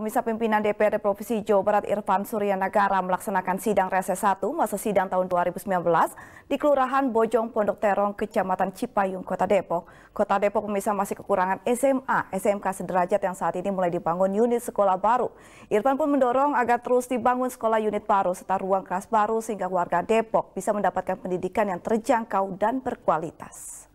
Komisa Pimpinan DPRD Provinsi Jawa Barat Irfan Suryanagara melaksanakan sidang reses 1 masa sidang tahun 2019 di Kelurahan Bojong Pondok Terong, Kecamatan Cipayung, Kota Depok. Kota Depok pemirsa masih kekurangan SMA, SMK sederajat yang saat ini mulai dibangun unit sekolah baru. Irfan pun mendorong agar terus dibangun sekolah unit baru serta ruang kelas baru sehingga warga Depok bisa mendapatkan pendidikan yang terjangkau dan berkualitas.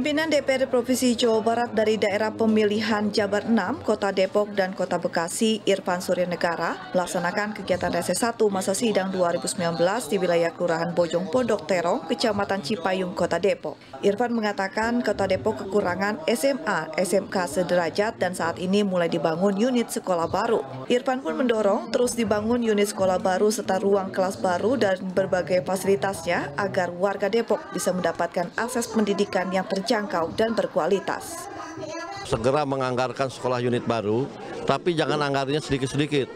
Pimpinan DPRD Provinsi Jawa Barat dari daerah pemilihan Jabar 6, Kota Depok dan Kota Bekasi, Irfan Suryanegara, melaksanakan kegiatan reses 1 masa sidang 2019 di wilayah Kelurahan Bojong Pondok Terong, Kecamatan Cipayung, Kota Depok. Irfan mengatakan Kota Depok kekurangan SMA, SMK sederajat dan saat ini mulai dibangun unit sekolah baru. Irfan pun mendorong terus dibangun unit sekolah baru serta ruang kelas baru dan berbagai fasilitasnya agar warga Depok bisa mendapatkan akses pendidikan yang ter terjangkau dan berkualitas. Segera menganggarkan sekolah unit baru, tapi jangan anggarannya sedikit-sedikit.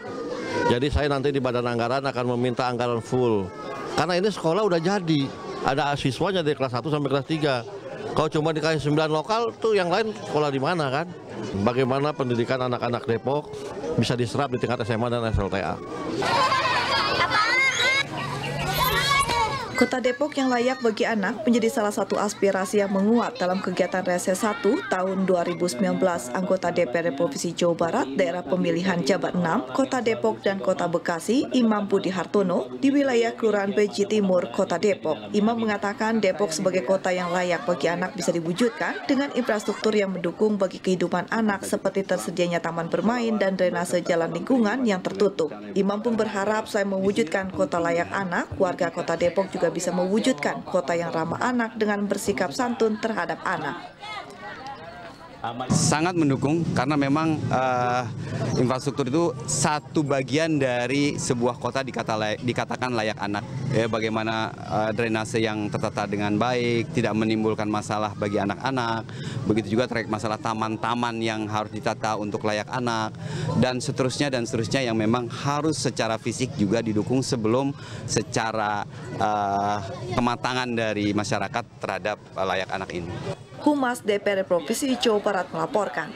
Jadi saya nanti di Badan Anggaran akan meminta anggaran full. Karena ini sekolah udah jadi, ada siswanya dari kelas 1 sampai kelas 3. Kalau cuma dikasih 9 lokal, tuh yang lain sekolah di mana kan? Bagaimana pendidikan anak-anak Depok bisa diserap di tingkat SMA dan SLTA. Kota Depok yang layak bagi anak menjadi salah satu aspirasi yang menguat dalam kegiatan reses 1 tahun 2019 anggota DPR Provinsi Jawa Barat daerah pemilihan Jabat 6 Kota Depok dan Kota Bekasi Imam Budi Hartono di wilayah Kelurahan Beji Timur Kota Depok. Imam mengatakan Depok sebagai kota yang layak bagi anak bisa diwujudkan dengan infrastruktur yang mendukung bagi kehidupan anak seperti tersedianya taman bermain dan drainase jalan lingkungan yang tertutup. Imam pun berharap selain mewujudkan kota layak anak, warga Kota Depok juga juga bisa mewujudkan kota yang ramah anak dengan bersikap santun terhadap anak sangat mendukung karena memang uh, infrastruktur itu satu bagian dari sebuah kota dikata layak, dikatakan layak anak. Ya, bagaimana uh, drainase yang tertata dengan baik, tidak menimbulkan masalah bagi anak-anak. Begitu juga terkait masalah taman-taman yang harus ditata untuk layak anak dan seterusnya dan seterusnya yang memang harus secara fisik juga didukung sebelum secara uh, kematangan dari masyarakat terhadap layak anak ini. Humas DPR Provinsi Jawa Barat melaporkan.